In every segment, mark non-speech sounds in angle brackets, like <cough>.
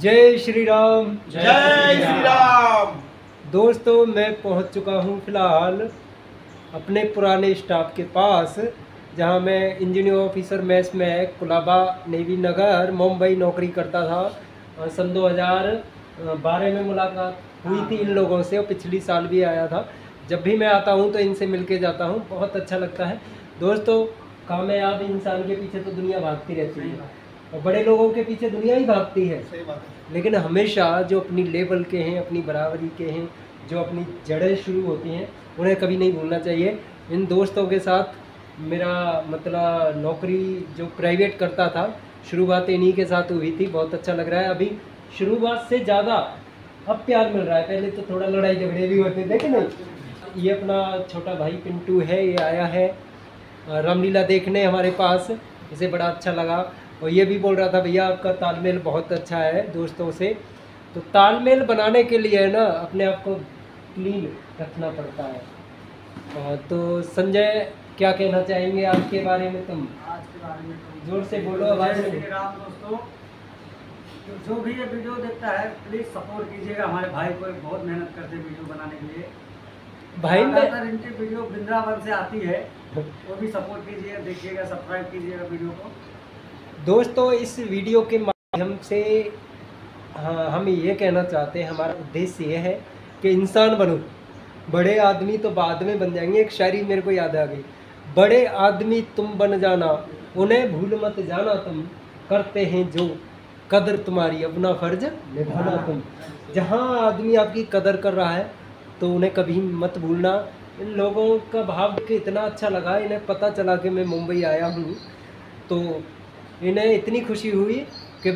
जय श्री राम जय श्री राम दोस्तों मैं पहुँच चुका हूँ फ़िलहाल अपने पुराने स्टाफ के पास जहाँ मैं इंजीनियर ऑफिसर मैस में कुलाबा नेवी नगर मुंबई नौकरी करता था। सन 2012 में मुलाकात हुई थी इन लोगों से और पिछली साल भी आया था। जब भी मैं आता हूँ तो इनसे मिल के जाता हूँ बहुत अच्छा लगता है। दोस्तों कामयाब इंसान के पीछे तो दुनिया भागती रहती है। और बड़े लोगों के पीछे दुनिया ही भागती है। सही बात है। लेकिन हमेशा जो अपनी लेवल के हैं अपनी बराबरी के हैं जो अपनी जड़ें शुरू होती हैं उन्हें कभी नहीं भूलना चाहिए। इन दोस्तों के साथ मेरा मतलब नौकरी जो प्राइवेट करता था शुरुआत इन्हीं के साथ हुई थी। बहुत अच्छा लग रहा है। अभी शुरुआत से ज़्यादा अब प्यार मिल रहा है। पहले तो थोड़ा लड़ाई झगड़े भी होते थे कि नहीं? ये अपना छोटा भाई पिंटू है ये आया है रामलीला देखने हमारे पास। इसे बड़ा अच्छा लगा। और ये भी बोल रहा था भैया आपका तालमेल बहुत अच्छा है दोस्तों से। तो तालमेल बनाने के लिए है ना अपने आप को क्लीन रखना पड़ता है। तो संजय क्या कहना चाहेंगे आज के बारे में तुम? आज के बारे में ज़ोर से बोलो आवाज़ में राम दोस्तों। तो जो भी ये वीडियो देखता है प्लीज़ सपोर्ट कीजिएगा हमारे भाई को एक बहुत मेहनत करते वीडियो बनाने के लिए। भाई मैं इनकी वीडियो वृंदावन से आती है। <laughs> वो भी सपोर्ट कीजिएगा देखिएगा सब्सक्राइब कीजिएगा वीडियो को। दोस्तों इस वीडियो के माध्यम से हाँ हम ये कहना चाहते हैं हमारा उद्देश्य ये है कि इंसान बनो। बड़े आदमी तो बाद में बन जाएँगे एक शायरी मेरे को याद आ गई। बड़े आदमी तुम बन जाना उन्हें भूल मत जाना तुम करते हैं जो कदर तुम्हारी अपना फ़र्ज़ निभाना तुम। जहाँ आदमी आपकी कदर कर रहा है तो उन्हें कभी मत भूलना। इन लोगों का भाव के इतना अच्छा लगा इन्हें पता चला कि मैं मुंबई आया हूँ तो इन्हें इतनी खुशी हुई कि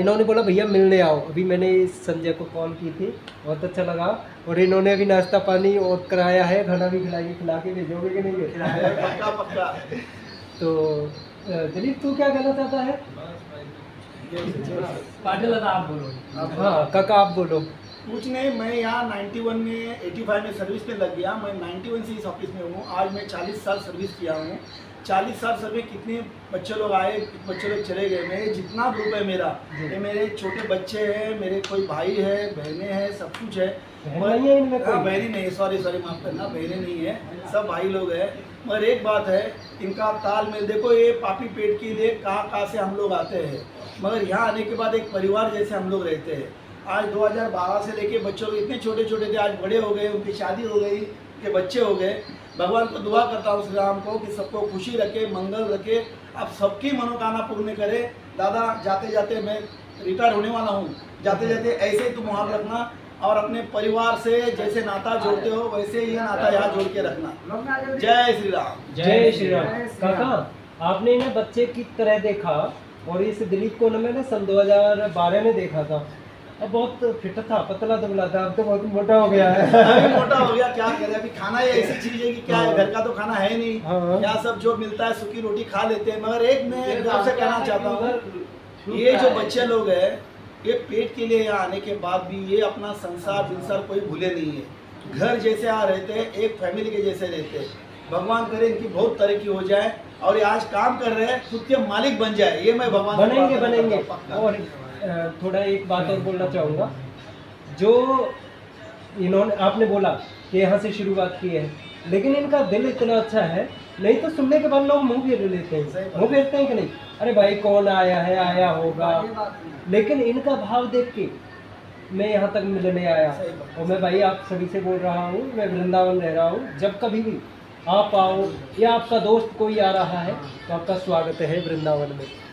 इन्होंने बोला भैया मिलने आओ। अभी मैंने इस संजय को कॉल की थी बहुत अच्छा लगा। और इन्होंने अभी नाश्ता पानी और कराया है खाना भी खिलाएँगे खिला के भेजोगे कि नहीं? पक्का तो दिलीप तू क्या कहना चाहता है? पाटिल आप बोलो। हाँ काका आप बोलो। कुछ नहीं मैं यहाँ 91 में 85 में सर्विस पे लग गया मैं 91 से इस ऑफ़िस में हूँ आज मैं 40 साल सर्विस किया हूँ। 40 साल सर्विस कितने बच्चे लोग आए बच्चे लोग चले गए मेरे जितना ग्रुप है मेरा ये मेरे छोटे बच्चे हैं मेरे कोई भाई है बहनें हैं सब कुछ है। बहन नहीं है इनमें कोई? हाँ, बहनी नहीं है सॉरी सॉरी माफ़ करना बहनें नहीं है सब भाई लोग हैं। मगर एक बात है इनका तालमेल देखो ये पापी पेट के लिए कहाँ कहाँ से हम लोग आते हैं। मगर यहाँ आने के बाद एक परिवार जैसे हम लोग रहते हैं। आज 2012 से लेके बच्चों के इतने छोटे छोटे थे, आज बड़े हो गए, उनकी शादी हो गई उनके बच्चे हो गए। भगवान को दुआ करता हूँ श्री राम को कि सबको खुशी रखे, मंगल रखे अब सबकी मनोकामना पूर्ण करे। दादा जाते जाते मैं रिटायर होने वाला हूँ। जाते जाते ऐसे ही तुम वहाँ रखना और अपने परिवार से जैसे नाता जोड़ते हो, वैसे ही नाता यहाँ जोड़ के रखना। जय श्री राम। जय श्री राम। काका, आपने इन्हें बच्चे की तरह देखा और इस दिलीप को न मैंने सन 2012 में देखा था। अब बहुत फिट था पतला दुबला था अब तो बहुत मोटा हो गया। है अभी मोटा हो गया क्या करे? अभी खाना ये ऐसी चीज़ है कि क्या है? घर का तो खाना है नहीं। हाँ। यहाँ सब जो मिलता है सूखी रोटी खा लेते हैं। मगर एक मैं एकदम से कहना चाहता हूँ ये जो बच्चे लोग है ये पेट के लिए यहाँ आने के बाद भी ये अपना संसार विंसार कोई भूले नहीं है। घर जैसे यहाँ रहते हैं एक फैमिली के जैसे रहते। हैं भगवान करे इनकी बहुत तरक्की हो जाए और ये आज काम कर रहे हैं खुद के मालिक बन जाए। ये मैं भगवान बनेंगे बनेंगे। हूँ। और थोड़ा एक बात और बोलना चाहूँगा। जो इन्होंने आपने बोला कि यहाँ से शुरुआत की है लेकिन इनका दिल इतना अच्छा है नहीं तो सुनने के बाद लोग मुँह फेर लेते हैं। मुँह फेरते हैं कि नहीं? अरे भाई कौन आया है? आया होगा। लेकिन इनका भाव देख के मैं यहाँ तक मिलने आया। और मैं भाई आप सभी से बोल रहा हूँ मैं वृंदावन रह रहा हूँ। जब कभी भी आप आओ या आपका दोस्त कोई आ रहा है तो आपका स्वागत है वृंदावन में।